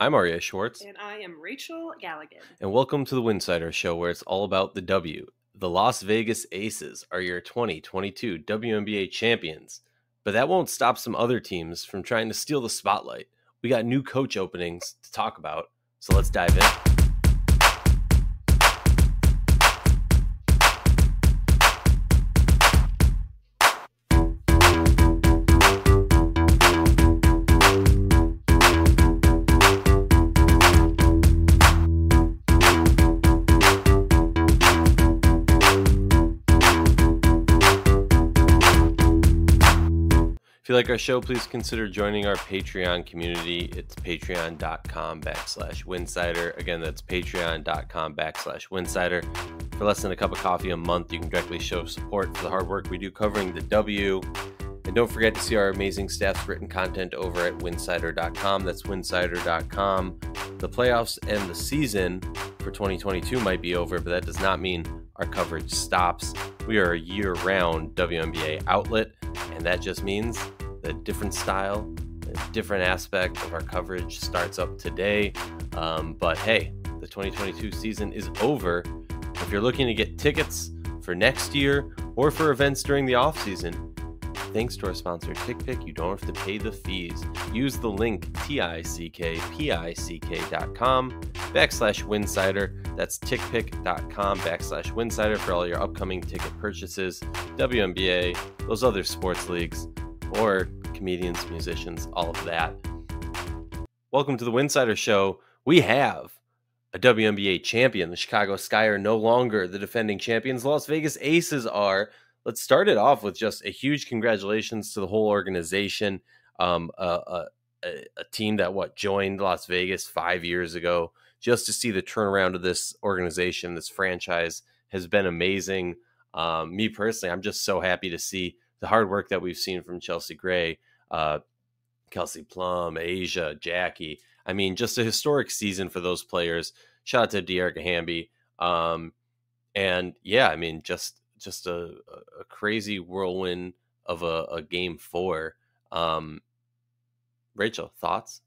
I'm Aryeh Schwartz. And I am Rachel Galligan. And welcome to the Winsidr Show, where it's all about the W. The Las Vegas Aces are your 2022 WNBA champions. But that won't stop some other teams from trying to steal the spotlight. We got new coach openings to talk about, so let's dive in. Like our show, please consider joining our Patreon community. It's patreon.com backslash winsidr. Again, that's patreon.com backslash winsidr. For less than a cup of coffee a month, you can directly show support for the hard work we do covering the W. And don't forget to see our amazing staff's written content over at winsidr.com. That's winsidr.com. The playoffs and the season for 2022 might be over, but that does not mean our coverage stops. We are a year round WNBA outlet, and that just means a different style, a different aspect of our coverage starts up today. Um, but hey, the 2022 season is over. If you're looking to get tickets for next year or for events during the off season, thanks to our sponsor TickPick, you don't have to pay the fees. Use the link tickpick.com backslash winsidr. That's tickpick.com backslash winsidr for all your upcoming ticket purchases, WNBA, those other sports leagues or comedians, musicians, all of that. Welcome to the Winsidr Show. We have a WNBA champion. The Chicago Sky are no longer the defending champions. Las Vegas Aces are. Let's start it off with just a huge congratulations to the whole organization. Um, a, a, a team that what joined Las Vegas five years ago. Just to see the turnaround of this organization, this franchise has been amazing. Um, me personally, I'm just so happy to see the hard work that we've seen from Chelsea Gray, uh, Kelsey Plum, A'ja, Jackie. I mean, just a historic season for those players. Shout out to Dearica Hamby. Um, and yeah, I mean, just just a, a crazy whirlwind of a, a game four. Um, Rachel, thoughts?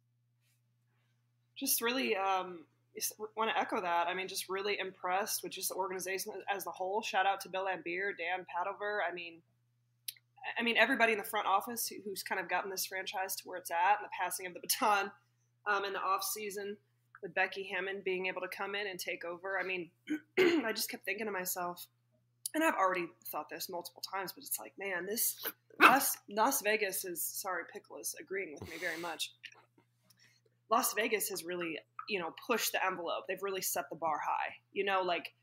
Just really um, want to echo that. I mean, just really impressed with just the organization as a whole. Shout out to Bill Laimbeer, Dan Padover. I mean, I mean, everybody in the front office who, who's kind of gotten this franchise to where it's at and the passing of the baton um, in the off season with Becky Hammon being able to come in and take over. I mean, I just kept thinking to myself, and I've already thought this multiple times, but it's like, man, this Las, Las Vegas is sorry, Pickle is agreeing with me very much. Las Vegas has really, you know, pushed the envelope. They've really set the bar high. You know, like,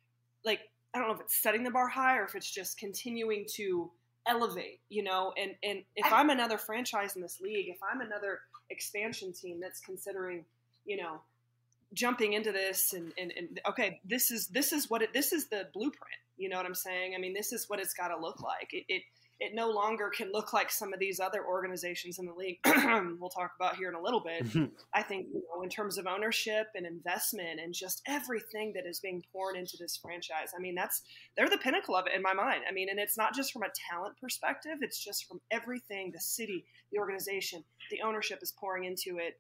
like I don't know if it's setting the bar high or if it's just continuing to elevate, you know, and, and if I'm another franchise in this league, if I'm another expansion team that's considering, you know, jumping into this and, and, and okay, this is, this is what it, this is the blueprint, you know what I'm saying? I mean, this is what it's got to look like. It, it, it no longer can look like some of these other organizations in the league we'll talk about here in a little bit mm-hmm. i think you know in terms of ownership and investment and just everything that is being poured into this franchise i mean that's they're the pinnacle of it in my mind i mean and it's not just from a talent perspective it's just from everything the city the organization the ownership is pouring into it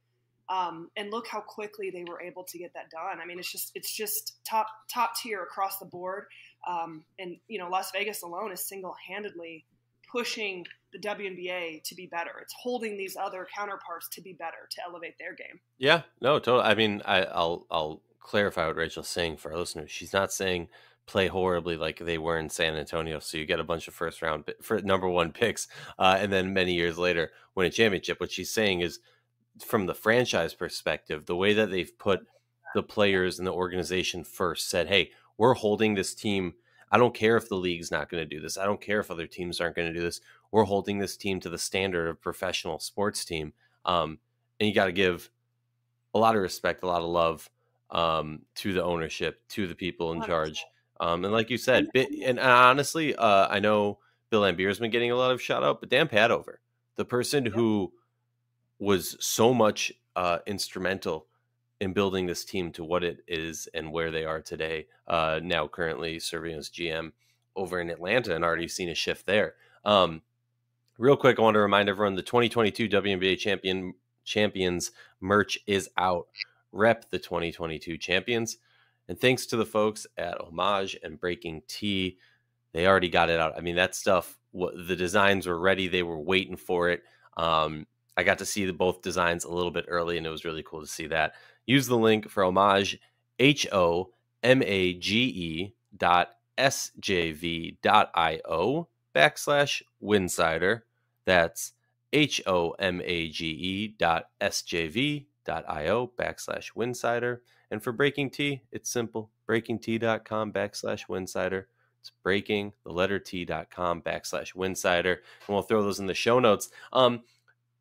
um, and look how quickly they were able to get that done. I mean, it's just it's just top top tier across the board. Um, and you know, Las Vegas alone is single handedly pushing the WNBA to be better. It's holding these other counterparts to be better, to elevate their game. Yeah, no, totally. I mean, I, will I'll clarify what Rachel's saying for our listeners. She's not saying play horribly like they were in San Antonio, so you get a bunch of first round for number one picks, uh, and then many years later win a championship. What she's saying is, from the franchise perspective, the way that they've put the players and the organization first, said, "Hey, we're holding this team." I don't care if the league's not going to do this. I don't care if other teams aren't going to do this. We're holding this team to the standard of professional sports team. Um, and you got to give a lot of respect, a lot of love um, to the ownership, to the people in charge. Um, and like you said, and honestly, uh, I know Bill Laimbeer's been getting a lot of shout out, but Dan Padover, the person who was so much uh, instrumental in building this team to what it is and where they are today. Uh, now, currently serving as GM over in Atlanta, and already seen a shift there. Um, real quick, I want to remind everyone the 2022 WNBA champion champions merch is out. rep the 2022 champions. And thanks to the folks at Homage and BreakingT, they already got it out. I mean, that stuff, what, the designs were ready. They were waiting for it. Um, I got to see the, both designs a little bit early, and it was really cool to see that. Use the link for Homage, H O M A G E dot S J V dot I O backslash Winsidr. That's H O M A G E dot S J V dot I O backslash Winsidr. And for BreakingT, it's simple breakingt.com backslash Winsidr. It's breaking the letter T.com backslash Winsidr. And we'll throw those in the show notes. Um,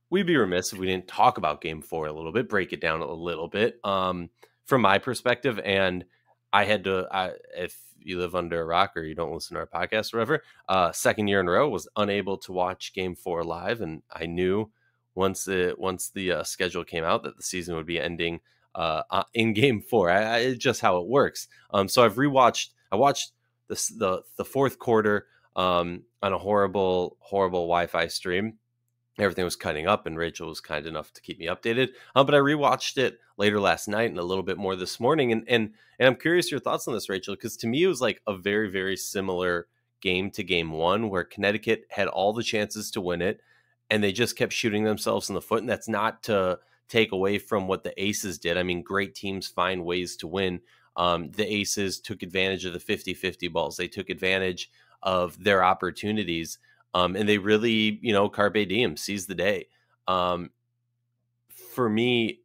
we'd be remiss if we didn't talk about game four a little bit, break it down a little bit. Um, from my perspective, and I had to, I, if you live under a rock or you don't listen to our podcast or whatever, uh, second year in a row was unable to watch game four live. And I knew once it, once the uh, schedule came out that the season would be ending uh, uh in game four. I, I, it's just how it works. Um, so I've rewatched, I watched the, the, the fourth quarter um, on a horrible, horrible Wi-Fi stream everything was cutting up and Rachel was kind enough to keep me updated. Um, but I rewatched it later last night and a little bit more this morning. And and and I'm curious your thoughts on this, Rachel, because to me it was like a very, very similar game to game one where Connecticut had all the chances to win it and they just kept shooting themselves in the foot. And that's not to take away from what the aces did. I mean, great teams find ways to win. Um, the aces took advantage of the 50-50 balls. They took advantage of their opportunities um, and they really, you know, carpe diem, seize the day. Um, for me,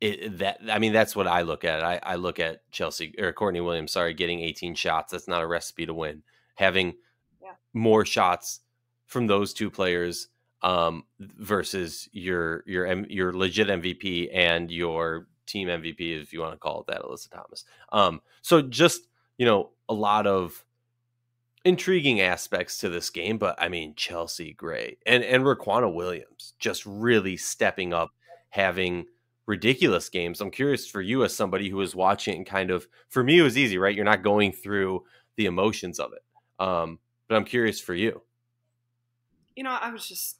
it, that I mean, that's what I look at. I, I look at Chelsea or Courtney Williams, sorry, getting 18 shots. That's not a recipe to win. Having yeah. more shots from those two players um, versus your your your legit MVP and your team MVP, if you want to call it that, Alyssa Thomas. Um, so just you know, a lot of intriguing aspects to this game, but I mean Chelsea Gray and and Riquna Williams just really stepping up, having ridiculous games. I'm curious for you as somebody who was watching and kind of for me it was easy, right? You're not going through the emotions of it. Um, but I'm curious for you. You know, I was just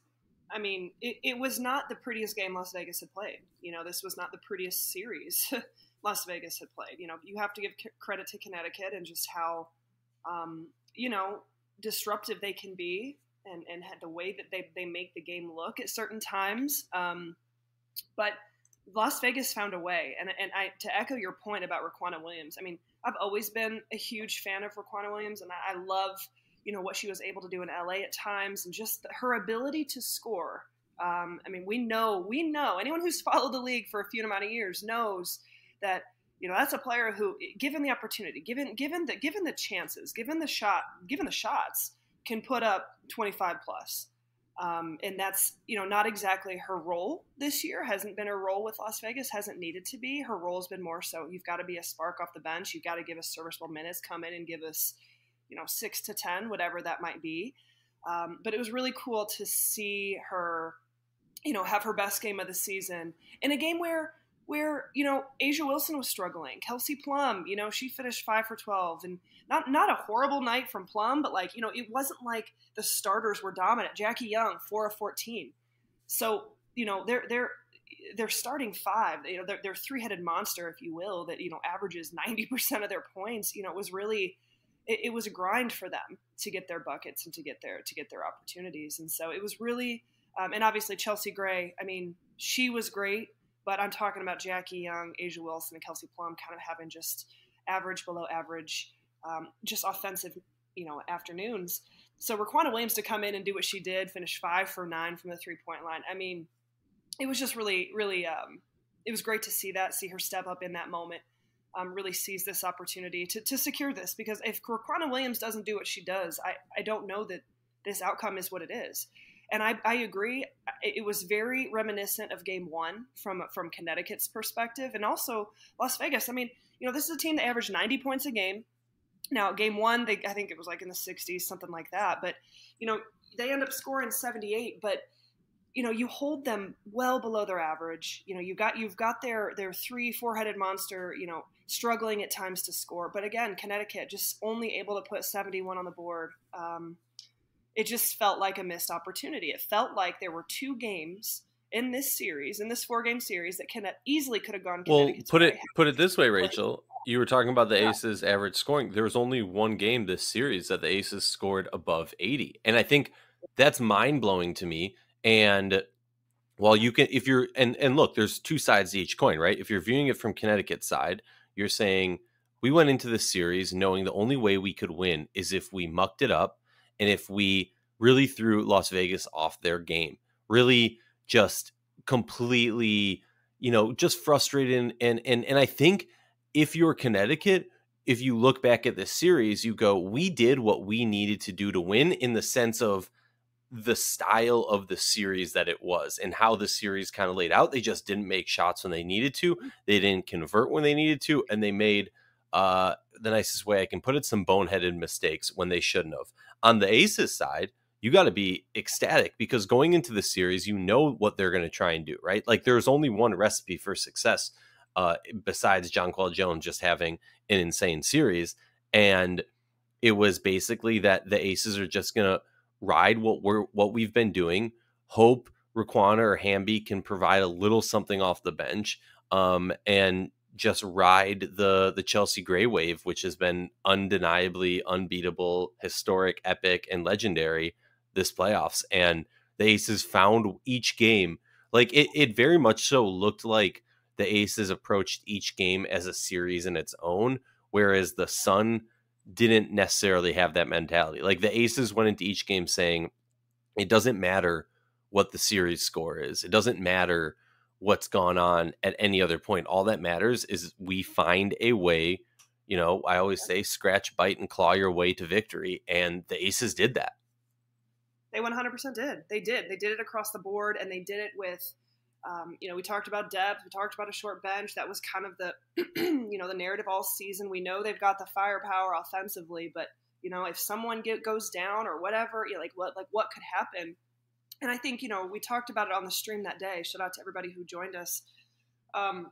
I mean, it, it was not the prettiest game Las Vegas had played. You know, this was not the prettiest series Las Vegas had played. You know, you have to give credit to Connecticut and just how um, you know, disruptive they can be and, and the way that they, they make the game look at certain times. Um, but Las Vegas found a way. And, and I, to echo your point about Riquna Williams, I mean, I've always been a huge fan of Riquna Williams, and I, I love, you know, what she was able to do in LA at times and just the, her ability to score. Um, I mean, we know, we know, anyone who's followed the league for a few amount of years knows that you know, that's a player who, given the opportunity, given given the given the chances, given the shot, given the shots, can put up 25 plus. Um, and that's you know not exactly her role this year. Hasn't been her role with Las Vegas. Hasn't needed to be. Her role has been more so. You've got to be a spark off the bench. You've got to give us serviceable minutes. Come in and give us, you know, six to ten, whatever that might be. Um, but it was really cool to see her, you know, have her best game of the season in a game where where you know A'ja Wilson was struggling. Kelsey Plum, you know, she finished five for twelve, and not not a horrible night from Plum, but like you know, it wasn't like the starters were dominant. Jackie Young, four of fourteen. So you know, they're they're they're starting five. You know, they're, they're three headed monster, if you will, that you know averages ninety percent of their points. You know, it was really it, it was a grind for them to get their buckets and to get their to get their opportunities, and so it was really. Um, and obviously Chelsea Gray, I mean, she was great but I'm talking about Jackie Young, A'ja Wilson, and Kelsey Plum kind of having just average, below average, um, just offensive, you know, afternoons. So Riquna Williams to come in and do what she did, finish five for nine from the three point line. I mean, it was just really, really, um, it was great to see that, see her step up in that moment, um, really seize this opportunity to, to secure this. Because if Riquna Williams doesn't do what she does, I, I don't know that this outcome is what it is. And I, I agree. It was very reminiscent of Game One from from Connecticut's perspective, and also Las Vegas. I mean, you know, this is a team that averaged 90 points a game. Now, Game One, they I think it was like in the 60s, something like that. But you know, they end up scoring 78. But you know, you hold them well below their average. You know, you've got you've got their their three four headed monster. You know, struggling at times to score. But again, Connecticut just only able to put 71 on the board. Um, it just felt like a missed opportunity. It felt like there were two games in this series, in this four game series, that can easily could have gone. Well, put it put it this way, Rachel. You were talking about the yeah. Aces' average scoring. There was only one game this series that the Aces scored above eighty, and I think that's mind blowing to me. And while you can, if you're and and look, there's two sides to each coin, right? If you're viewing it from Connecticut's side, you're saying we went into this series knowing the only way we could win is if we mucked it up and if we really threw Las Vegas off their game, really just completely, you know, just frustrated. And and and I think if you're Connecticut, if you look back at this series, you go, we did what we needed to do to win in the sense of the style of the series that it was and how the series kind of laid out. They just didn't make shots when they needed to. Mm. They didn't convert when they needed to, and they made uh, the nicest way I can put it some boneheaded mistakes when they shouldn't have. On the Aces side, you got to be ecstatic because going into the series, you know what they're going to try and do, right? Like there's only one recipe for success uh, besides Jonquel Jones just having an insane series. And it was basically that the Aces are just going to ride what we're what we've been doing. Hope Riquna or Hamby can provide a little something off the bench, um, and just ride the the Chelsea Gray wave, which has been undeniably unbeatable, historic, epic, and legendary this playoffs. And the Aces found each game like it. It very much so looked like the Aces approached each game as a series in its own, whereas the Sun didn't necessarily have that mentality. Like the Aces went into each game saying, it doesn't matter what the series score is. It doesn't matter what's gone on at any other point. All that matters is we find a way. You know, I always say scratch, bite, and claw your way to victory. And the Aces did that. They 100% did. They did. They did it across the board, and they did it with um, you know, we talked about depth. We talked about a short bench. That was kind of the, you know, the narrative all season. We know they've got the firepower offensively, but you know, if someone get, goes down or whatever, you know, like what, like what could happen? And I think you know, we talked about it on the stream that day. Shout out to everybody who joined us. Um,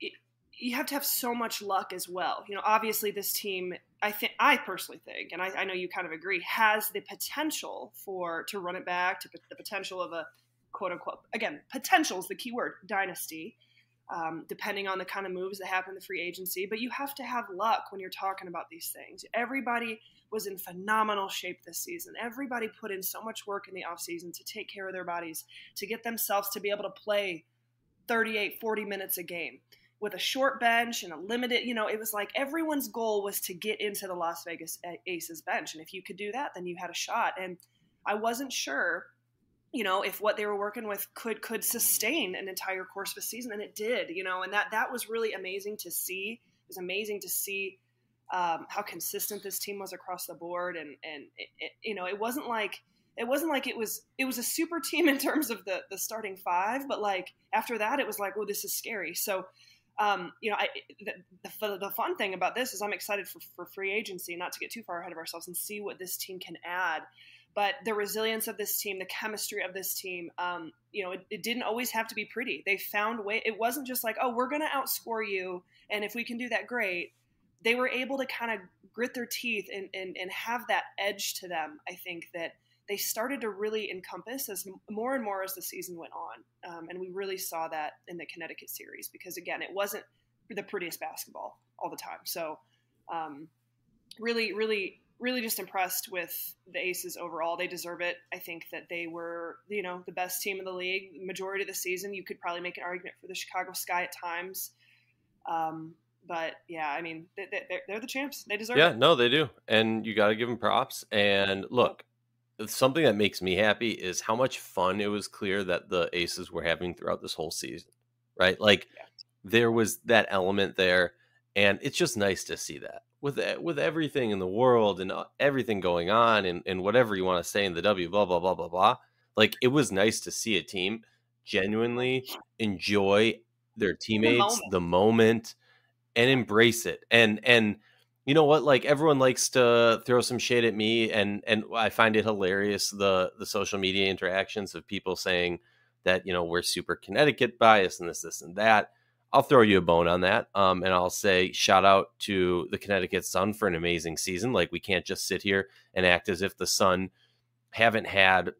it, you have to have so much luck as well. You know, obviously this team, I think, I personally think, and I, I know you kind of agree, has the potential for to run it back, to the potential of a quote unquote, again, potential is the key word, dynasty, um, depending on the kind of moves that happen in the free agency. But you have to have luck when you're talking about these things. Everybody was in phenomenal shape this season. Everybody put in so much work in the offseason to take care of their bodies, to get themselves to be able to play 38, 40 minutes a game with a short bench and a limited, you know, it was like everyone's goal was to get into the Las Vegas Aces bench. And if you could do that, then you had a shot. And I wasn't sure you know if what they were working with could could sustain an entire course of a season and it did you know and that that was really amazing to see. It was amazing to see um, how consistent this team was across the board and and it, it, you know it wasn't like it wasn't like it was it was a super team in terms of the the starting five but like after that it was like oh this is scary. So um, you know I, the, the, the fun thing about this is i'm excited for, for free agency not to get too far ahead of ourselves and see what this team can add but the resilience of this team, the chemistry of this team, um, you know, it, it, didn't always have to be pretty. They found way. It wasn't just like, oh, we're going to outscore you, and if we can do that, great. They were able to kind of grit their teeth and, and and have that edge to them. I think that they started to really encompass as more and more as the season went on, um, and we really saw that in the Connecticut series because again, it wasn't the prettiest basketball all the time. So, um, really, really really just impressed with the Aces overall. They deserve it. I think that they were, you know, the best team in the league the majority of the season. You could probably make an argument for the Chicago Sky at times. Um, but yeah, I mean, they, are they're the champs. They deserve yeah, it. Yeah, no, they do. And you got to give them props. And look, something that makes me happy is how much fun it was clear that the Aces were having throughout this whole season, right? Like yeah. there was that element there. And it's just nice to see that with with everything in the world and uh, everything going on and, and whatever you want to say in the W, blah blah blah blah blah. Like it was nice to see a team genuinely enjoy their teammates, the moment, the moment and embrace it. And and you know what? Like everyone likes to throw some shade at me, and and I find it hilarious the the social media interactions of people saying that you know we're super Connecticut bias and this this and that. I'll throw you a bone on that. Um, and I'll say shout out to the Connecticut Sun for an amazing season. Like we can't just sit here and act as if the Sun haven't had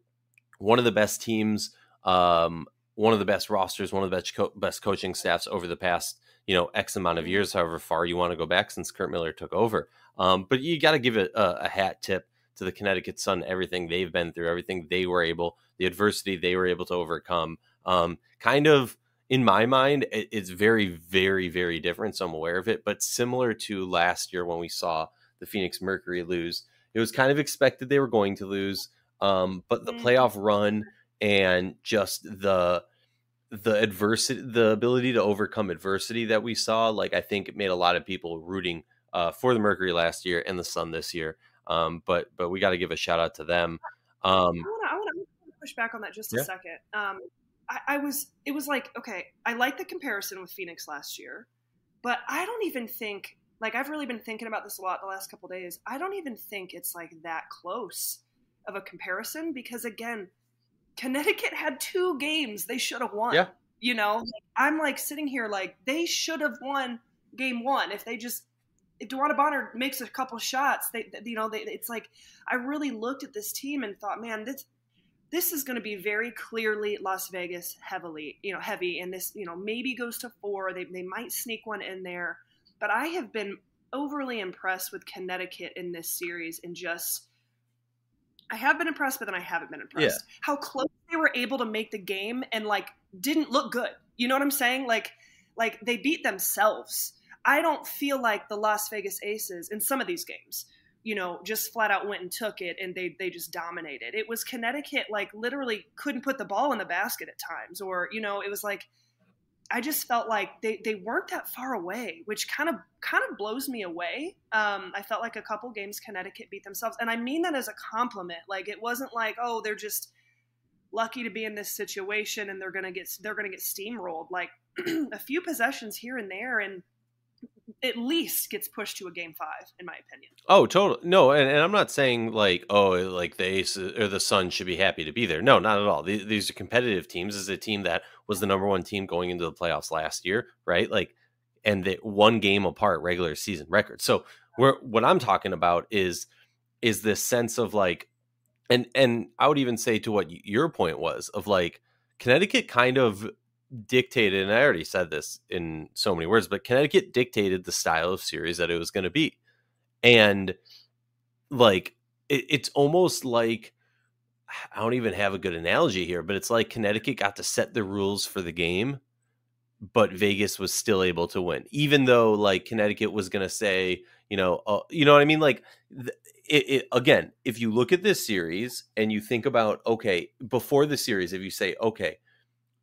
one of the best teams um, one of the best rosters, one of the best co- best coaching staffs over the past you know X amount of years, however far you want to go back since Curt Miller took over. Um, but you got to give it a, a, hat tip to the Connecticut Sun, everything they've been through, everything they were able, the adversity they were able to overcome. Um, kind of in my mind, it's very, very, very different. So I'm aware of it, but similar to last year when we saw the Phoenix Mercury lose, it was kind of expected they were going to lose. Um, but the mm-hmm. playoff run and just the the adversity the ability to overcome adversity that we saw like i think it made a lot of people rooting uh, for the mercury last year and the sun this year um, but but we got to give a shout out to them um, i want to push back on that just a second um, I, I was it was like okay i like the comparison with phoenix last year but i don't even think like i've really been thinking about this a lot the last couple days i don't even think it's like that close of a comparison because again Connecticut had two games they should have won. Yeah. You know, I'm like sitting here like they should have won game one if they just if DeWanna Bonner makes a couple shots, they you know they, it's like I really looked at this team and thought, man, this this is going to be very clearly Las Vegas heavily, you know, heavy, and this you know maybe goes to four. They they might sneak one in there, but I have been overly impressed with Connecticut in this series and just I have been impressed, but then I haven't been impressed. Yeah. How close they were able to make the game and like didn't look good. You know what I'm saying? Like, like they beat themselves. I don't feel like the Las Vegas Aces in some of these games, you know, just flat out went and took it and they they just dominated. It was Connecticut like literally couldn't put the ball in the basket at times, or you know, it was like I just felt like they, they weren't that far away, which kind of kind of blows me away. Um, I felt like a couple games Connecticut beat themselves, and I mean that as a compliment. Like it wasn't like oh they're just lucky to be in this situation and they're gonna get they're gonna get steamrolled. Like a few possessions here and there, and at least gets pushed to a game five, in my opinion. Oh, totally. No, and, and I'm not saying like, oh, like the Ace or the Sun should be happy to be there. No, not at all. These, these are competitive teams. This is a team that was the number one team going into the playoffs last year, right? Like, and the one game apart regular season record. So, we're, what I'm talking about is is this sense of like, and and I would even say to what your point was of like Connecticut kind of dictated, and I already said this in so many words, but Connecticut dictated the style of series that it was going to be. And like, it, it's almost like, I don't even have a good analogy here, but it's like Connecticut got to set the rules for the game, but Vegas was still able to win, even though like Connecticut was going to say, you know, uh, you know what I mean? Like, it, it, again, if you look at this series and you think about, okay, before the series, if you say, okay,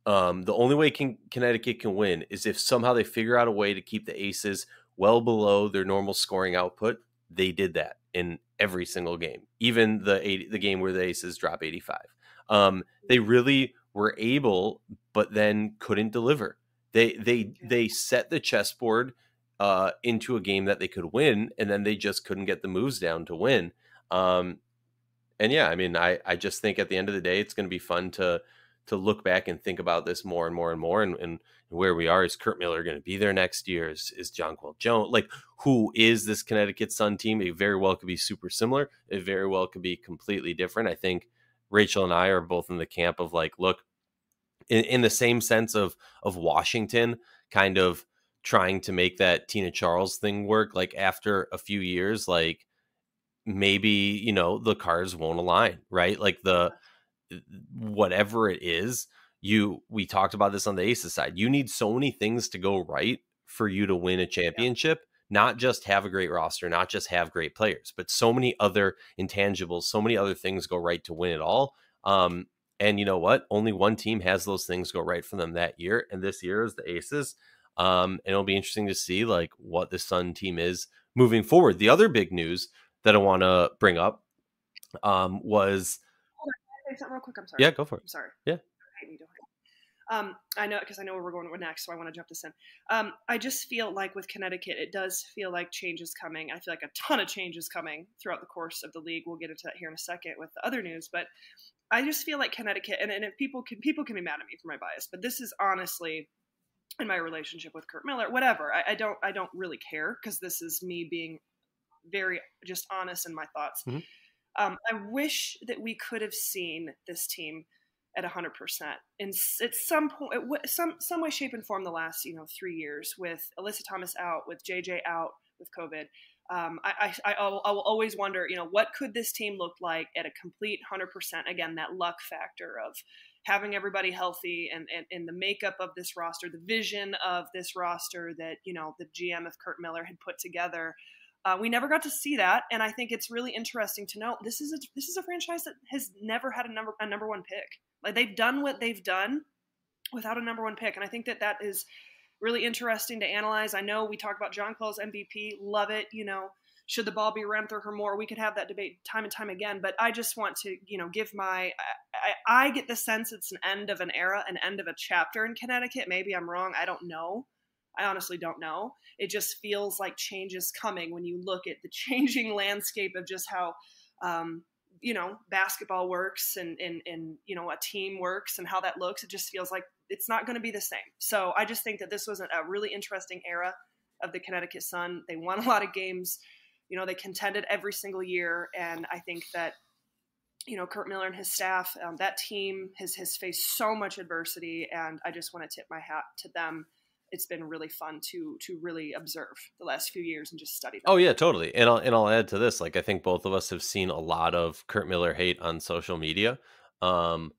um, the only way can, Connecticut can win is if somehow they figure out a way to keep the Aces well below their normal scoring output. They did that in every single game, even the 80, the game where the Aces drop 85. Um, they really were able, but then couldn't deliver. They they they set the chessboard uh, into a game that they could win, and then they just couldn't get the moves down to win. Um, and yeah, I mean, I I just think at the end of the day, it's going to be fun to to look back and think about this more and more and more and, and where we are is Curt Miller going to be there next year? Is is Jonquel Jones like who is this Connecticut Sun team? It very well could be super similar. It very well could be completely different. I think Rachel and I are both in the camp of like look in, in the same sense of of Washington kind of trying to make that Tina Charles thing work like after a few years like maybe you know the cars won't align right? Like the whatever it is you we talked about this on the aces side you need so many things to go right for you to win a championship yeah. not just have a great roster not just have great players but so many other intangibles so many other things go right to win it all um, and you know what only one team has those things go right for them that year and this year is the aces um, and it'll be interesting to see like what the sun team is moving forward the other big news that i want to bring up um, was say something real quick? I'm sorry. Yeah, go for it. I'm sorry. Yeah. Um, I know because I know where we're going next, so I want to jump this in. Um, I just feel like with Connecticut, it does feel like change is coming. I feel like a ton of change is coming throughout the course of the league. We'll get into that here in a second with the other news, but I just feel like Connecticut, and, and if people can people can be mad at me for my bias, but this is honestly in my relationship with Curt Miller, whatever. I, I don't I don't really care because this is me being very just honest in my thoughts. Mm-hmm um, I wish that we could have seen this team at 100% in at some point some some way shape and form the last you know three years with alyssa thomas out with jj out with covid. Um, I, I, will, I will always wonder you know what could this team look like at a complete 100% again that luck factor of having everybody healthy and, and, and the makeup of this roster the vision of this roster that you know the gm of curt miller had put together uh, we never got to see that, and I think it's really interesting to note this is a this is a franchise that has never had a number a number one pick. Like they've done what they've done without a number one pick, and I think that that is really interesting to analyze. I know we talk about Jonquel's MVP, love it. You know, should the ball be ran through her more? We could have that debate time and time again, but I just want to you know give my I, I get the sense it's an end of an era, an end of a chapter in Connecticut. Maybe I'm wrong. I don't know. I honestly don't know. It just feels like change is coming when you look at the changing landscape of just how, um, you know, basketball works and, and, and, you know, a team works and how that looks. It just feels like it's not going to be the same. So I just think that this was a really interesting era of the Connecticut Sun. They won a lot of games. You know, they contended every single year. And I think that, you know, Curt Miller and his staff, um, that team has, has faced so much adversity. And I just want to tip my hat to them it's been really fun to to really observe the last few years and just study. Them. Oh yeah, totally. And I'll and I'll add to this. Like I think both of us have seen a lot of Curt Miller hate on social media, um,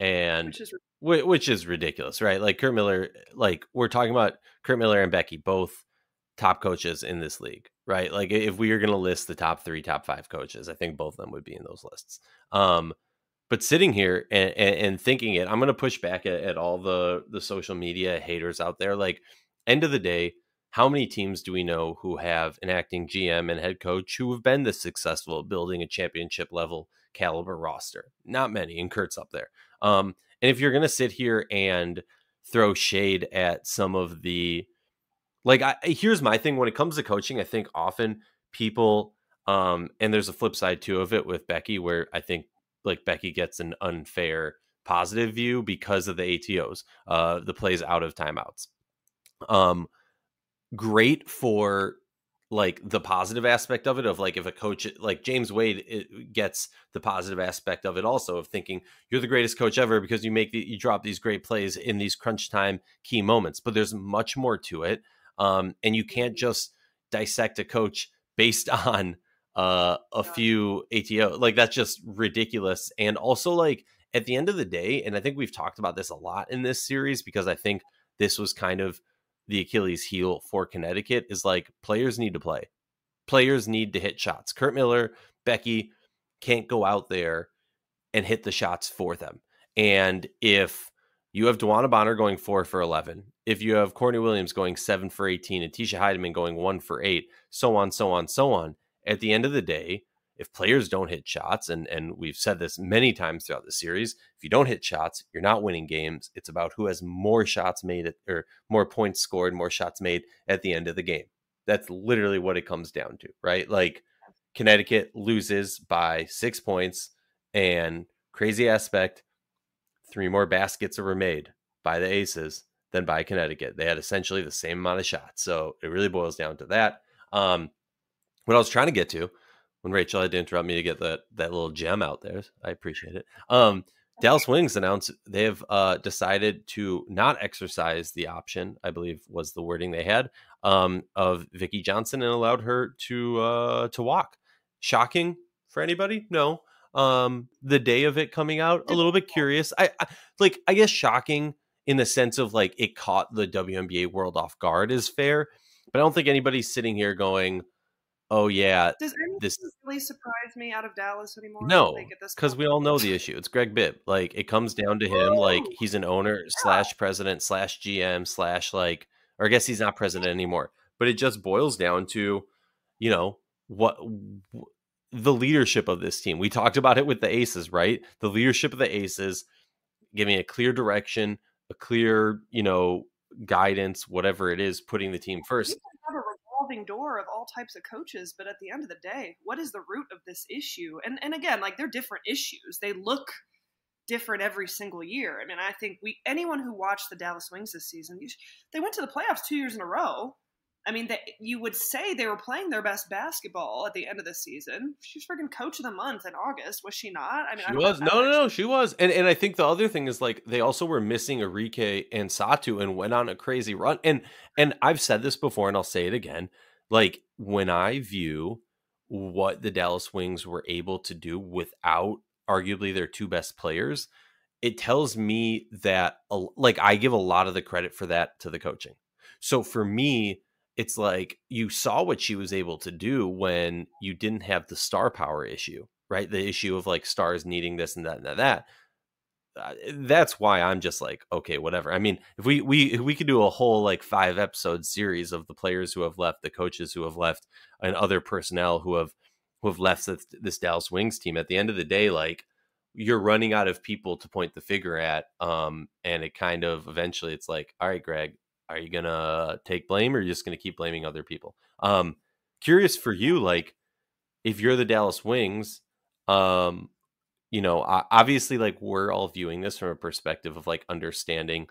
and which is, which is ridiculous, right? Like Curt Miller, like we're talking about Curt Miller and Becky, both top coaches in this league, right? Like if we are going to list the top three, top five coaches, I think both of them would be in those lists. Um, but sitting here and, and, and thinking it, I'm going to push back at, at, all the the social media haters out there. Like, end of the day, how many teams do we know who have an acting GM and head coach who have been this successful at building a championship level caliber roster? Not many, and Curt's up there. Um, and if you're going to sit here and throw shade at some of the like I, here's my thing when it comes to coaching i think often people um and there's a flip side too of it with becky where i think like Becky gets an unfair positive view because of the ATOs, uh, the plays out of timeouts. Um, great for like the positive aspect of it of like if a coach like James Wade gets the positive aspect of it also of thinking you're the greatest coach ever because you make the, you drop these great plays in these crunch time key moments but there's much more to it um, and you can't just dissect a coach based on uh, a few ATO. Like that's just ridiculous. And also like at the end of the day, and I think we've talked about this a lot in this series because I think this was kind of the Achilles heel for Connecticut is like players need to play. Players need to hit shots. Curt Miller, Becky can't go out there and hit the shots for them. And if you have DeWanna Bonner going four for 11, if you have Courtney Williams going seven for 18, and Tisha Hiedeman going one for eight, so on, so on, so on, at the end of the day, if players don't hit shots, and and we've said this many times throughout the series, if you don't hit shots, you're not winning games. It's about who has more shots made at, or more points scored, more shots made at the end of the game. That's literally what it comes down to, right? Like Connecticut loses by six points, and crazy aspect, three more baskets were made by the Aces than by Connecticut. They had essentially the same amount of shots, so it really boils down to that. Um, what I was trying to get to when Rachel had to interrupt me to get that that little gem out there. I appreciate it. Um, Dallas Wings announced they have uh, decided to not exercise the option, I believe was the wording they had, um, of Vickie Johnson and allowed her to uh, to walk. Shocking for anybody? No. Um, the day of it coming out, a little bit curious. I, I like, I guess shocking in the sense of like it caught the WNBA world off guard is fair, but I don't think anybody's sitting here going, oh yeah, does this really surprise me out of Dallas anymore? No, because we all know the issue. It's Greg Bibb. Like it comes down to him. Like oh, he's an owner yeah. slash president slash GM slash like, or I guess he's not president anymore. But it just boils down to, you know, what the leadership of this team. We talked about it with the Aces, right? The leadership of the Aces giving a clear direction, a clear, you know, guidance, whatever it is, putting the team first revolving door of all types of coaches, but at the end of the day, what is the root of this issue? And and again, like they're different issues. They look different every single year. I mean, I think we anyone who watched the Dallas Wings this season, they went to the playoffs two years in a row. I mean, that you would say they were playing their best basketball at the end of the season. She's freaking coach of the month in August, was she not? I mean, she I was. No, no, no, she was. And and I think the other thing is like they also were missing Arike and Satou and went on a crazy run. And and I've said this before, and I'll say it again. Like when I view what the Dallas Wings were able to do without arguably their two best players, it tells me that like I give a lot of the credit for that to the coaching. So for me it's like you saw what she was able to do when you didn't have the star power issue, right? The issue of like stars needing this and that and that. that. Uh, that's why I'm just like, okay, whatever. I mean, if we we if we could do a whole like five episode series of the players who have left, the coaches who have left, and other personnel who have who have left this, this Dallas Wings team. At the end of the day, like you're running out of people to point the figure at, um, and it kind of eventually it's like, all right, Greg, are you gonna take blame or are you just gonna keep blaming other people? Um, curious for you, like if you're the Dallas Wings, um, you know, obviously, like we're all viewing this from a perspective of like understanding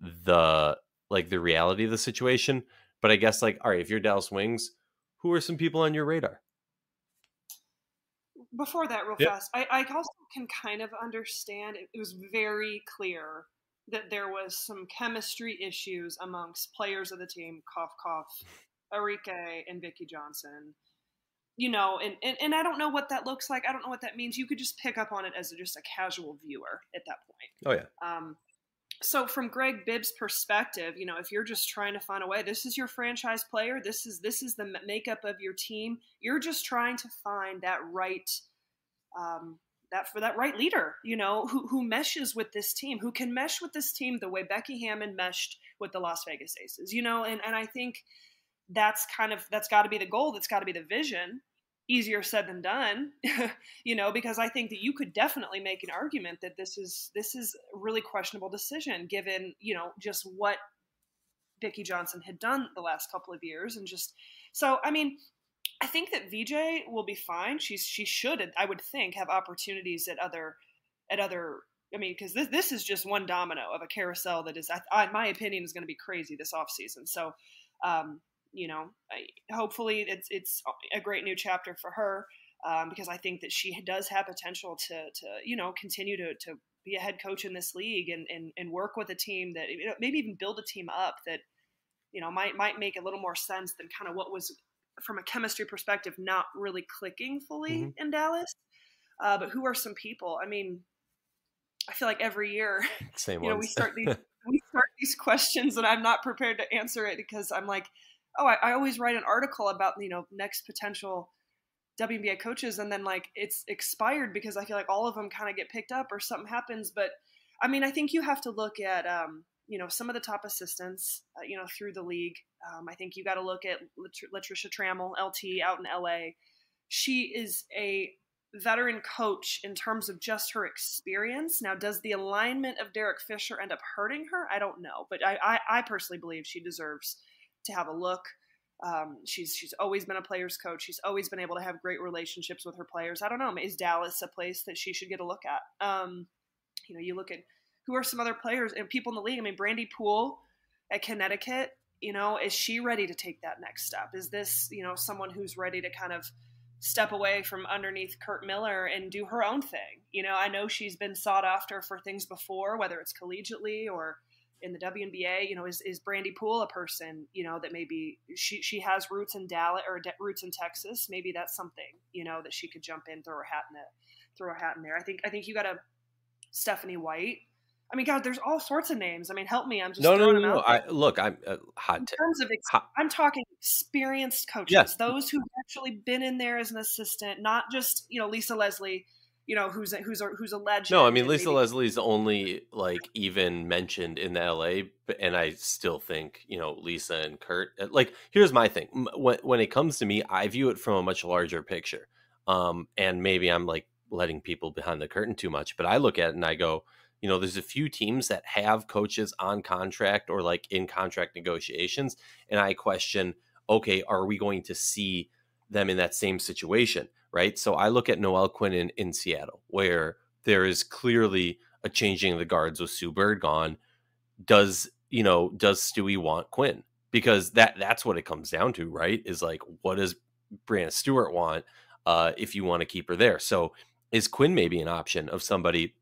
the like the reality of the situation. But I guess like, all right, if you're Dallas Wings, who are some people on your radar? Before that, real yep. fast, I, I also can kind of understand. It, it was very clear that there was some chemistry issues amongst players of the team, cough cough, Arike and Vickie Johnson. You know, and, and, and I don't know what that looks like. I don't know what that means. You could just pick up on it as a, just a casual viewer at that point. Oh yeah. Um, so from Greg Bibbs' perspective, you know, if you're just trying to find a way, this is your franchise player. This is this is the makeup of your team. You're just trying to find that right um, that for that right leader, you know, who who meshes with this team, who can mesh with this team the way Becky Hammon meshed with the Las Vegas Aces, you know, and and I think that's kind of that's got to be the goal, that's got to be the vision. Easier said than done, you know, because I think that you could definitely make an argument that this is this is a really questionable decision given, you know, just what Vickie Johnson had done the last couple of years and just so I mean, I think that VJ will be fine. She's she should I would think have opportunities at other at other. I mean, because this this is just one domino of a carousel that is, I, I, my opinion, is going to be crazy this off season. So, um, you know, I, hopefully it's it's a great new chapter for her um, because I think that she does have potential to to you know continue to to be a head coach in this league and and, and work with a team that you know, maybe even build a team up that you know might might make a little more sense than kind of what was from a chemistry perspective, not really clicking fully mm-hmm. in Dallas. Uh, but who are some people? I mean, I feel like every year, Same you know, we start these we start these questions, and I'm not prepared to answer it because I'm like, oh, I, I always write an article about you know next potential WNBA coaches, and then like it's expired because I feel like all of them kind of get picked up or something happens. But I mean, I think you have to look at um, you know some of the top assistants uh, you know through the league um, i think you got to look at latricia trammell lt out in la she is a veteran coach in terms of just her experience now does the alignment of derek fisher end up hurting her i don't know but i, I, I personally believe she deserves to have a look um, she's she's always been a player's coach. She's always been able to have great relationships with her players. I don't know. Is Dallas a place that she should get a look at? Um, you know, you look at who are some other players and people in the league? I mean, Brandi Poole at Connecticut, you know, is she ready to take that next step? Is this, you know, someone who's ready to kind of step away from underneath Curt Miller and do her own thing? You know, I know she's been sought after for things before, whether it's collegiately or in the WNBA. You know, is, is Brandi Poole a person, you know, that maybe she, she has roots in Dallas or de- roots in Texas? Maybe that's something, you know, that she could jump in, throw her hat in it, throw her hat in there. I think, I think you got to Stephanie White I mean, God, there's all sorts of names. I mean, help me. I'm just no, no, no, no. I, look, I'm uh, hot. In terms of, ex- hot. I'm talking experienced coaches, yes. those who've actually been in there as an assistant, not just you know Lisa Leslie, you know who's a, who's a, who's a legend. No, I mean Lisa maybe- Leslie's only like even mentioned in the LA, and I still think you know Lisa and Curt. Uh, like, here's my thing: when when it comes to me, I view it from a much larger picture. Um, and maybe I'm like letting people behind the curtain too much, but I look at it and I go you know, there's a few teams that have coaches on contract or like in contract negotiations. And I question, okay, are we going to see them in that same situation? Right. So I look at Noelle Quinn in, in Seattle, where there is clearly a changing of the guards with Sue Bird gone. Does, you know, does Stewie want Quinn? because that that's what it comes down to, right? Is like what does Breanna Stewart want uh, if you want to keep her there? So is Quinn maybe an option of somebody,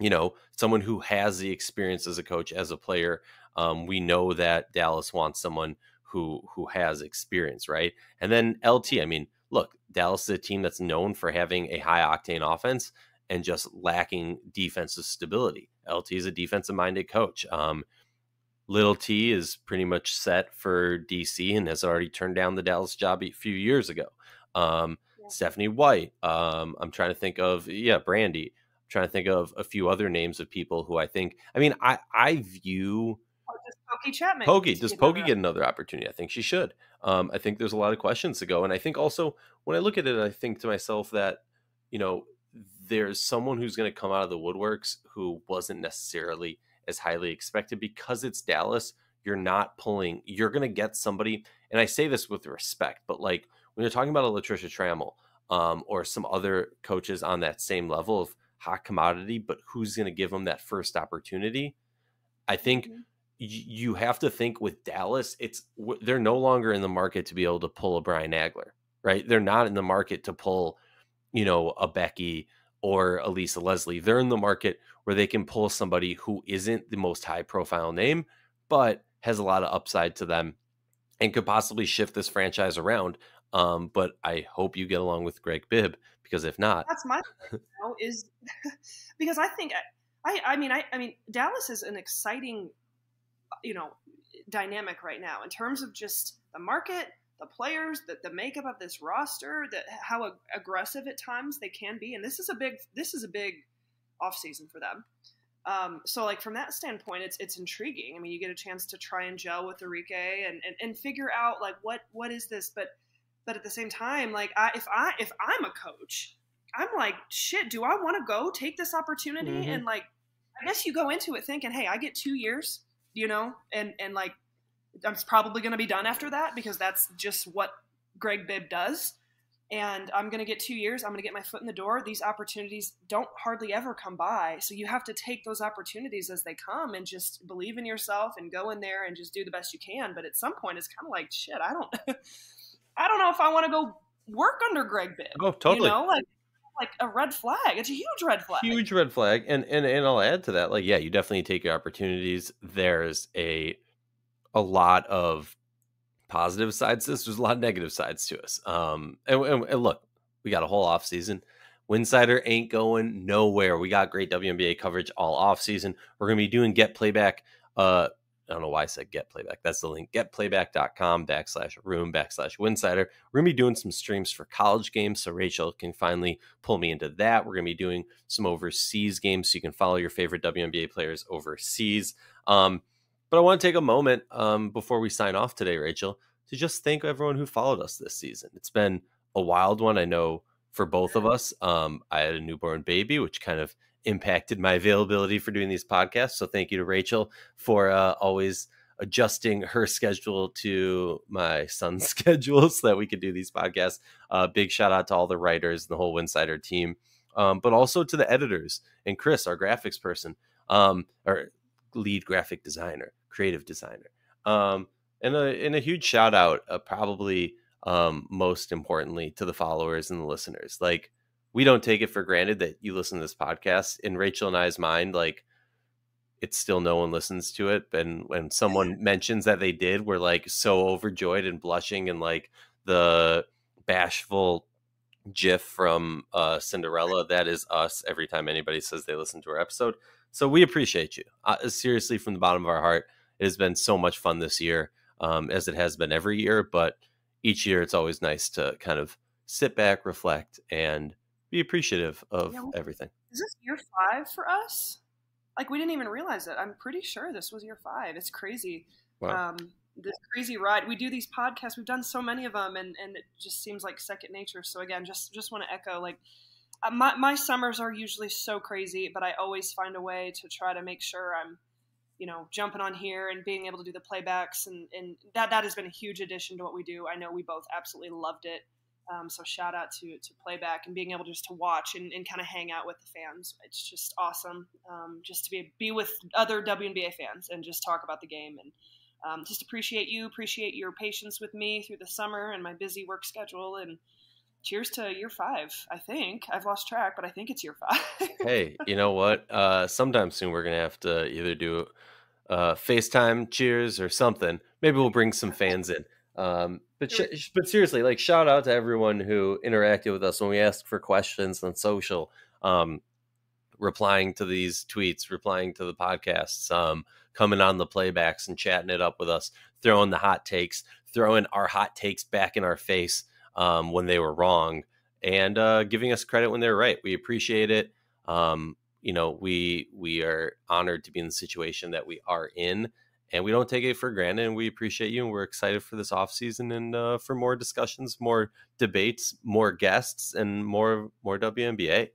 you know, someone who has the experience as a coach, as a player? Um, we know that Dallas wants someone who who has experience, right? And then LT, I mean, look, Dallas is a team that's known for having a high octane offense and just lacking defensive stability. LT is a defensive minded coach. Um, Little T is pretty much set for DC and has already turned down the Dallas job a few years ago. Um, yeah. Stephanie White. Um, I'm trying to think of yeah, Brandi. Trying to think of a few other names of people who I think. I mean, I I view. Oh, does Pokey Chapman? Pokey does Pokey get another opportunity? I think she should. Um, I think there's a lot of questions to go, and I think also when I look at it, I think to myself that you know there's someone who's going to come out of the woodworks who wasn't necessarily as highly expected because it's Dallas. You're not pulling, you're going to get somebody, and I say this with respect, but like when you're talking about a Latricia Trammell um, or some other coaches on that same level of hot commodity, but who's going to give them that first opportunity? I think mm-hmm. y- you have to think with Dallas, it's they're no longer in the market to be able to pull a Brian Agler, right? They're not in the market to pull, you know, a Becky or a Lisa Leslie. They're in the market where they can pull somebody who isn't the most high profile name, but has a lot of upside to them and could possibly shift this franchise around. Um, but I hope you get along with Greg Bibb because if not, that's my you know, is because I think I I mean I I mean Dallas is an exciting you know dynamic right now in terms of just the market the players, the, the makeup of this roster, that how ag- aggressive at times they can be, and this is a big this is a big off season for them. Um, so like from that standpoint, it's it's intriguing. I mean, you get a chance to try and gel with Arike and, and, and figure out like what what is this, but but at the same time, like I, if I if I'm a coach, I'm like shit. Do I want to go take this opportunity mm-hmm. and like I guess you go into it thinking, hey, I get two years, you know, and and like I'm probably going to be done after that because that's just what Greg Bibb does. And I'm going to get two years. I'm going to get my foot in the door. These opportunities don't hardly ever come by. So you have to take those opportunities as they come and just believe in yourself and go in there and just do the best you can. But at some point, it's kind of like, shit, I don't, I don't know if I want to go work under Greg Bibb. Oh, totally. You know, like, like a red flag. It's a huge red flag. Huge red flag. And and and I'll add to that. Like, yeah, you definitely take your opportunities. There's a a lot of positive sides to this. There's a lot of negative sides to us. Um, and, and, and look, we got a whole off season. Winsidr ain't going nowhere. We got great WNBA coverage all off season. We're gonna be doing get playback. Uh, I don't know why I said get playback. That's the link. Getplayback.com backslash room backslash winsidr. We're gonna be doing some streams for college games, so Rachel can finally pull me into that. We're gonna be doing some overseas games, so you can follow your favorite WNBA players overseas. Um, but I want to take a moment um, before we sign off today, Rachel, to just thank everyone who followed us this season. It's been a wild one. I know for both of us. Um, I had a newborn baby, which kind of impacted my availability for doing these podcasts. So thank you to Rachel for uh, always adjusting her schedule to my son's schedule so that we could do these podcasts. Uh, big shout out to all the writers and the whole Winsidr team, um, but also to the editors and Chris, our graphics person, um, or lead graphic designer creative designer. Um, and a and a huge shout out, uh, probably um, most importantly, to the followers and the listeners. Like we don't take it for granted that you listen to this podcast. In Rachel and I's mind, like it's still no one listens to it. And when someone mentions that they did, we're like so overjoyed and blushing and like the bashful gif from uh, Cinderella. That is us every time anybody says they listen to our episode. So we appreciate you uh, seriously from the bottom of our heart. It has been so much fun this year, um, as it has been every year. But each year, it's always nice to kind of sit back, reflect, and be appreciative of yeah, everything. Is this year five for us? Like we didn't even realize it. I'm pretty sure this was year five. It's crazy. Wow. Um, this crazy ride. We do these podcasts. We've done so many of them, and and it just seems like second nature. So again, just just want to echo like. Uh, my, my summers are usually so crazy, but I always find a way to try to make sure I'm you know, jumping on here and being able to do the playbacks and, and that that has been a huge addition to what we do. I know we both absolutely loved it. Um, so shout out to, to playback and being able just to watch and, and kind of hang out with the fans. It's just awesome. Um, just to be be with other WNBA fans and just talk about the game and um, just appreciate you, appreciate your patience with me through the summer and my busy work schedule. And cheers to year five. I think I've lost track, but I think it's year five. hey, you know what? Uh, sometime soon we're gonna have to either do uh, FaceTime cheers or something. Maybe we'll bring some fans in. Um, but sh- but seriously, like shout out to everyone who interacted with us when we asked for questions on social, um, replying to these tweets, replying to the podcasts, um, coming on the playbacks and chatting it up with us, throwing the hot takes, throwing our hot takes back in our face um, when they were wrong, and uh, giving us credit when they were right. We appreciate it. Um, you know, we we are honored to be in the situation that we are in and we don't take it for granted and we appreciate you and we're excited for this off season and uh, for more discussions more debates more guests and more more WNBA